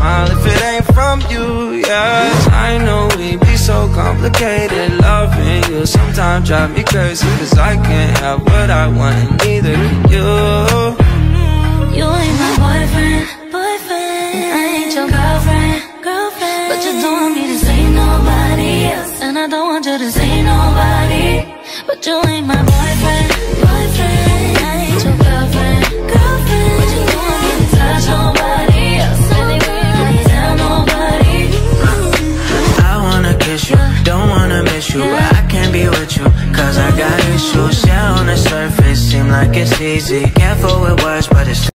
smile if it ain't from you, yeah. I know we be so complicated. Loving you sometimes drive me crazy Cause I can't have what I want and neither can you. You ain't my boyfriend, boyfriend. I ain't your girlfriend, girlfriend. But you don't want me to say nobody else. And I don't want you to say nobody. But you ain't my boyfriend, boyfriend Yeah, on the surface, seem like it's easy. Careful with words, but